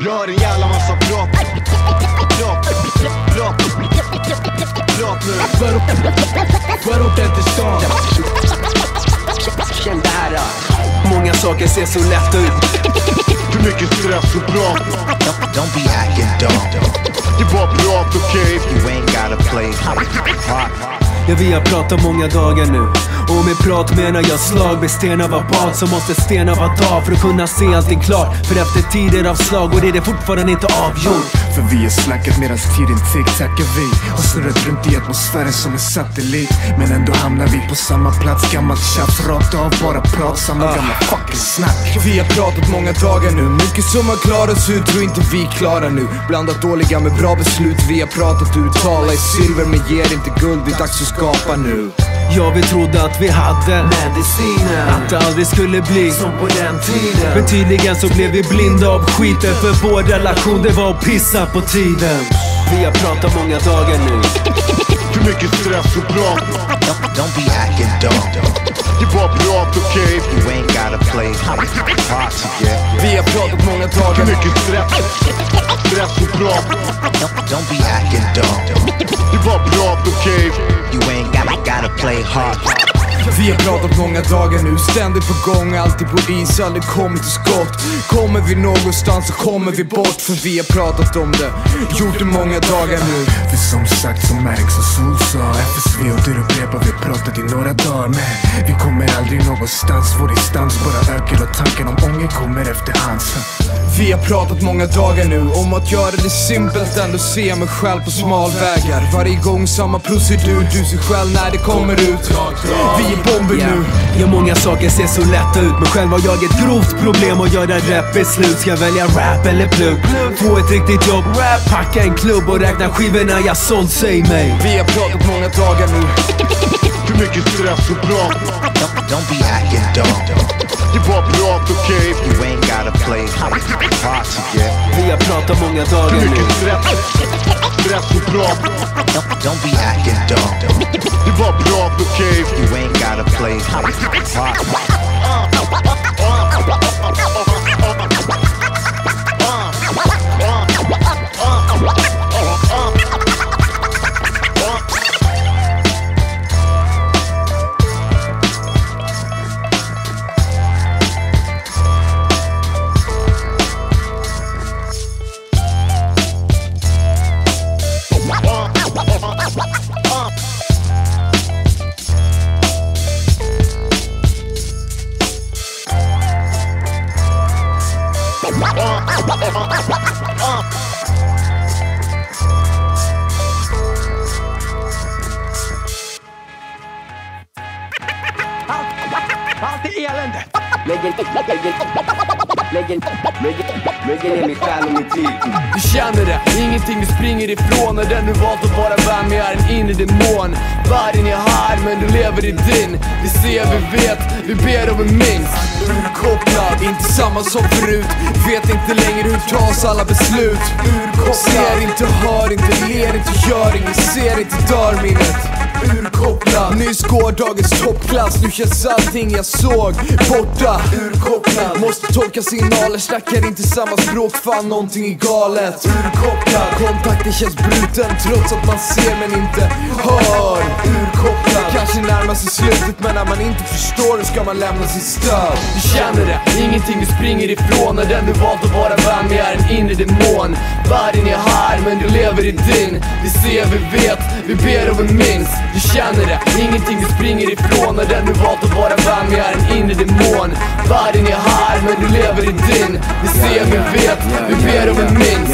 Gör en jävla massa prat. Prat, prat, prat nu. Förorten till stan Känn det här Många saker ser så lätta ut För mycket stress och prat. Don't be acting dumb. Det bara prat, okej? You ain't gotta play hard. Ja vi har pratat många dagar nu. Och med prat menar jag slag med stenar. Var bad Så måste stenar vara dag för att kunna se allting klart. För efter tider av slag och det är det fortfarande inte avgjort. För vi är snacket medans tiden tic-tackar vi. Har snurrat runt i atmosfären som en satellit. Men ändå hamnar vi på samma plats. Gammalt tjafs, rakt av, bara prat. Samma gamla fucking snack. Vi har pratat många dagar nu, mycket som har klarats ut tror inte vi klarar nu. Blandat dåliga med bra beslut, vi har pratat ut. Tala i silver men ger inte guld, det är dags att skapa nu Ja vi trodde att vi hade medicinen Att det aldrig skulle bli som på den tiden Men tydligen så blev vi blinda av skiten För vår relation det var att pissa på tiden Vi har pratat många dagar nu För mycket stress och prat. Don't, don't be acting dumb. Det bara prat, okej? You Vi har pratat många För dagar nu mycket stress. Stress och prat. Don't, don't be acting dumb. Det är bara prat, okej? You ain't gotta, gotta play hard. Vi har pratat många dagar nu, ständigt på gång, alltid på is, aldrig kommit till skott. Kommer vi någonstans så kommer vi bort, för vi har pratat om det, gjort det många dagar nu. För som sagt som märks och Sol sa FSV och du upprepar vi pratat i några dagar. Men vi kommer aldrig någonstans Vår distans bara ökar och tanken om ånger kommer efterhand Vi har pratat många dagar nu om att göra det simpelt ändå se mig själv på smalvägar Varje gång samma procedur, du ser själv när det kommer ut. Vi är bomber nu. Ja, många saker ser så lätta ut Men själv har jag ett grovt problem att göra rap i slut. Ska välja rap eller plugg? Få ett riktigt jobb, rap, packa en klubb och räkna skivorna jag sålt, säg mig. Vi har pratat många dagar nu. För mycket stress och prat. Don't, don't be acting dumb. Det är bara prat, okej? You ain't gotta play hard to get. Vi har pratat många För dagar nu mycket stress. Stress och prat. Don't, don't be acting dumb. Det är bara prat, okej? You ain't gotta play hard. Elände! Lägg in min själ och min tid Du känner det, ingenting du springer ifrån När den du valt att vara vän med är en inre demon Världen är här men du lever i din Vi ser, vi vet, vi ber och vi minns Urkopplad, inte samma som förut Vet inte längre hur tas alla beslut Urkopplad Ser inte, hör inte, ler inte, gör inget Ser inte, dör minnet Urkopplad. Nyss gårdagens toppklass, nu känns allting jag såg borta. Urkopplad. Måste tolka signaler, snackar inte samma språk, fan någonting är galet. Urkopplad. Kontakten känns bruten trots att man ser men inte hör närmar sig slutet men när man inte förstår hur ska man lämna sitt stöd. Du känner det, ingenting du springer ifrån. När den du valt att vara vän med är en inre demon. Världen är här men du lever i din. Vi ser, vi vet, vi ber och vi minns. Du känner det, ingenting du springer ifrån. När den du valt att vara vän med är en inre demon. Världen är här men du lever i din. Vi ser, vi vet, vi ber och vi minns.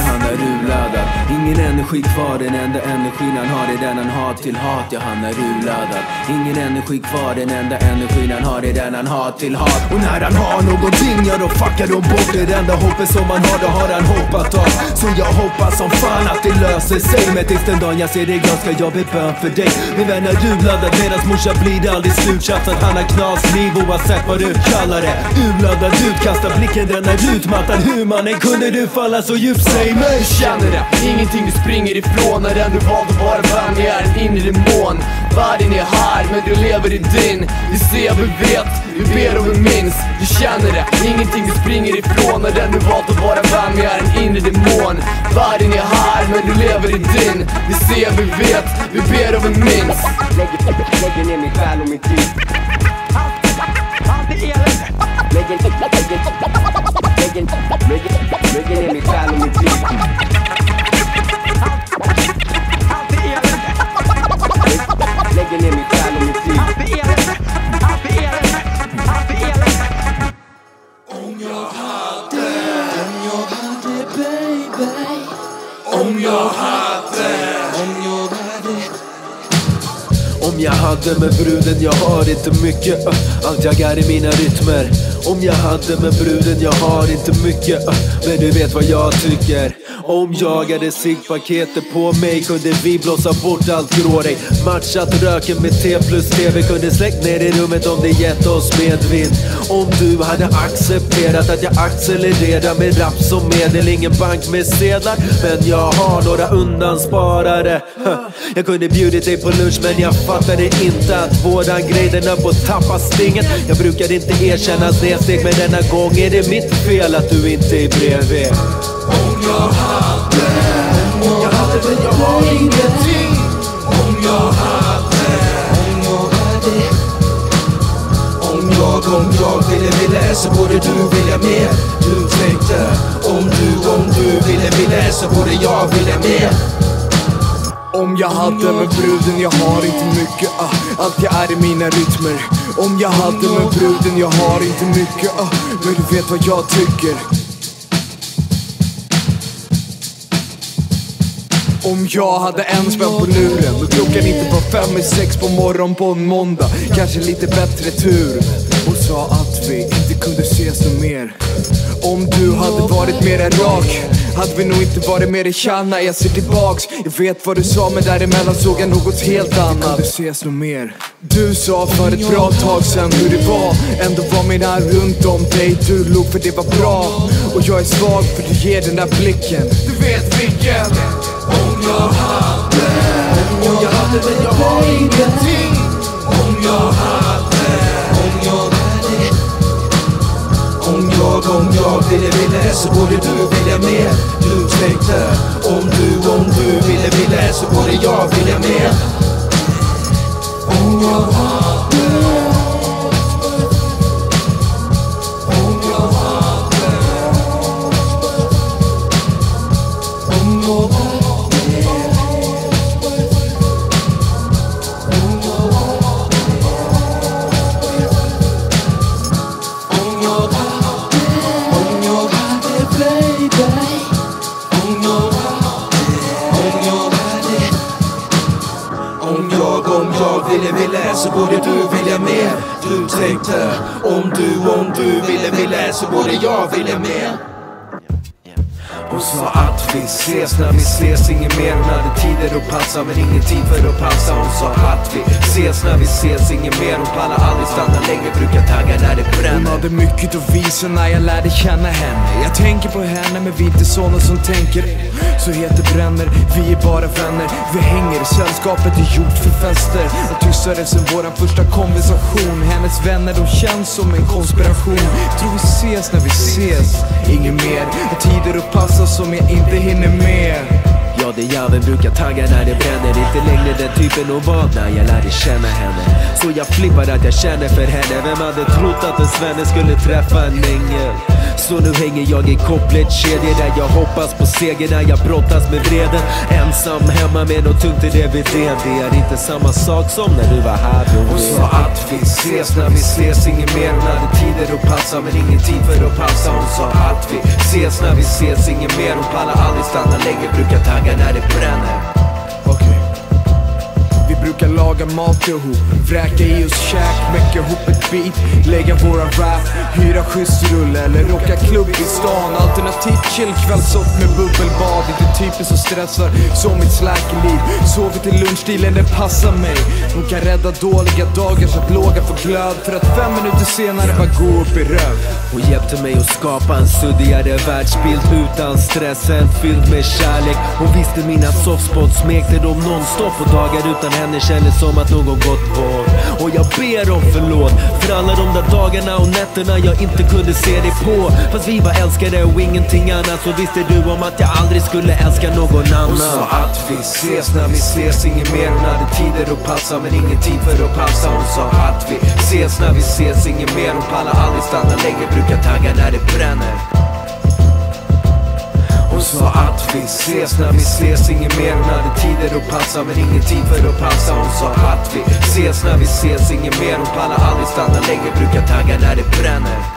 Ingen energi kvar, den enda energin han har är den han har till hat. Ja, han är urladdad. Ingen energi kvar, den enda energin han har är den han har till hat. Och när han har någonting, ja då fuckar de bort det. Det enda hoppet som han har, det har han hoppat av. Så jag hoppas som fan att det löser sig. Men tills den dagen jag ser dig glad ska jag be bön för dig. Min vän är urladdad, deras morsa blir det aldrig slut. Tjafsat, han har knasliv oavsett vad du kallar det. Urladdad ut, kasta blicken, den är utmattad Hur mannen kunde du falla så djupt, säg mig. Du känner det, ingenting du springer ifrån. När den du valt att vara vän med är en inre mål Världen är här men du lever i din. Vi ser, vi vet, vi ber och vi minns. Du känner det, ingenting du springer ifrån När den du valt att vara vän med är en inre demon. Världen är här men du lever i din. Vi ser, vi vet, vi ber och vi minns. Lägger, lägger ner min själ och min tid. Om jag hade. Med bruden, jag har inte mycket. Uh, Allt jag är i mina rytmer. Om jag hade med bruden, jag har inte mycket. Uh, Men du vet vad jag tycker om jag hade ciggpaketet på mig kunde vi blåsa bort allt gråregn Matchat röken med T plus TV Kunde släckt ner i rummet om det gett oss medvind. Om du hade accepterat att jag accelererar med rap som medel Ingen bank med sedlar Men jag har några undansparare. Jag kunde bjudit dig på lunch men jag fattade inte att våran grej den höll på att tappa stingen. Jag brukar inte erkänna snedsteg men denna gång är det mitt fel att du inte är bredvid. Om jag hade, om jag hade men jag har ingenting Om jag hade, om jag hade Om jag, om jag ville ville så borde du vilja mer Du tänkte, om du, om du ville ville så borde jag vilja mer Om jag hade med bruden, jag har inte mycket ah. Allt jag är i mina rytmer Om jag hade med bruden, jag har inte mycket ah. Men du vet vad jag tycker Om jag hade en spänn på luren och klockan inte var i sex på morgon på en måndag. Kanske lite bättre tur. Och sa att vi inte kunde ses nu mer. Om du hade varit mer rak hade vi nog inte varit mer i kärna. Jag ser tillbaks, jag vet vad du sa men däremellan såg jag något helt annat. Vi kunde ses något mer. Du sa för ett bra tag sen hur det var. Ändå var min arm runt om dig Du log för det var bra. Och jag är svag för du ger den där blicken. Du vet vilken Om jag hade hade men jag har ingenting Om jag hade Om jag hade om jag, om jag ville, ville så borde du vilja mer Du tänkte, om du, om du ville, ville så borde jag vilja mer Om jag hade tänkte, om du, om du ville, ville så borde jag vilja mer hon sa att vi ses när vi ses, inget mer Hon hade tider att passa men ingen tid för att passa. Hon sa att vi ses när vi ses, inget mer Hon pallar aldrig stanna länge, brukar tagga när det bränner. Hon hade mycket att visa när jag lärde känna henne. Jag tänker på henne men vi är inte såna som tänker. Så heter bränner, vi är bara vänner. Vi hänger, sällskapet är gjort för fester. Och tystare sen våran första konversation. Hennes vänner de känns som en konspiration. Tror vi ses när vi ses, inget mer. Och tider att passa som jag inte hinner med. Ja, det jäveln brukar tagga när det bränner. Inte längre den typen hon var när jag lärde känna henne. Så jag flippar att jag känner för henne. Vem hade trott att en svenne skulle träffa en ängel? Så nu hänger jag i koppletkedjor där jag hoppas på seger när jag brottas med vreden. Ensam hemma med något tungt i DVDn Det är inte samma sak som när du var här Hon bredvid sa att vi ses när vi ses, inget mer Hon hade tider att passa men ingen tid för att passa Hon sa att vi ses när vi ses, inget mer. Hon pallar aldrig stanna länge, brukar tagga när det bränner brukar laga mat ihop, vräka i oss käk, mecka ihop ett beat Lägga våran rap, hyra skjutsrulle eller åka klubb i stan. Alternativt chillkvällssoff med bubbelbad. Inte typen som stressar, så mitt släkeliv. Sover till lunchstilen, den passar mig. Hon kan rädda dåliga dagar så att låga får glöd. För att fem minuter senare bara gå upp i röv. Hon hjälpte mig att skapa en suddigare världsbild utan stressen. Fylld med kärlek. Hon visste mina softspots, smekte dem nonstop. Och dagar utan henne kändes som att någon gått bort. Och jag ber om förlåt för alla de där dagarna och nätterna jag inte kunde se dig på. Fast vi var älskade och ingenting annat så visste du om att jag aldrig skulle älska någon annan. Hon sa att vi ses när vi ses, inget mer. Hon hade tider att passa men ingen tid för att passa. Hon sa att vi ses när vi ses, inget mer. Hon pallar aldrig stanna länge, brukar tagga när det bränner sa att vi ses. När vi ses, inget mer. Hon hade tider att passa men ingen tid för att passa. Hon sa att vi ses. När vi ses, inget mer. Hon pallar aldrig stanna länge, brukar tagga när det bränner.